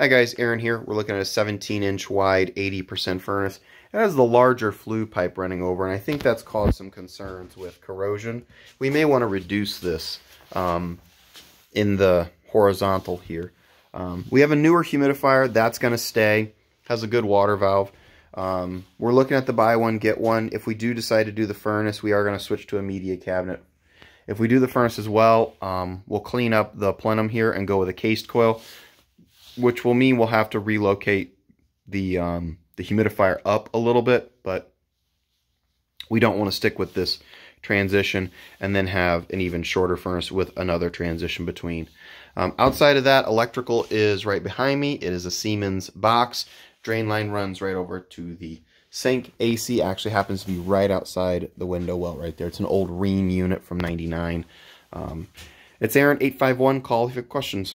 Hi guys, Aaron here. We're looking at a 17 inch wide 80% furnace. It has the larger flue pipe running over and I think that's caused some concerns with corrosion. We may want to reduce this um, in the horizontal here. Um, we have a newer humidifier. That's going to stay. Has a good water valve. Um, we're looking at the buy one, get one. If we do decide to do the furnace, we are going to switch to a media cabinet. If we do the furnace as well, um, we'll clean up the plenum here and go with a cased coil which will mean we'll have to relocate the um, the humidifier up a little bit, but we don't want to stick with this transition and then have an even shorter furnace with another transition between. Um, outside of that, electrical is right behind me. It is a Siemens box. Drain line runs right over to the sink. AC actually happens to be right outside the window well right there. It's an old Rheem unit from 99. Um, it's Aaron851. Call if you have questions.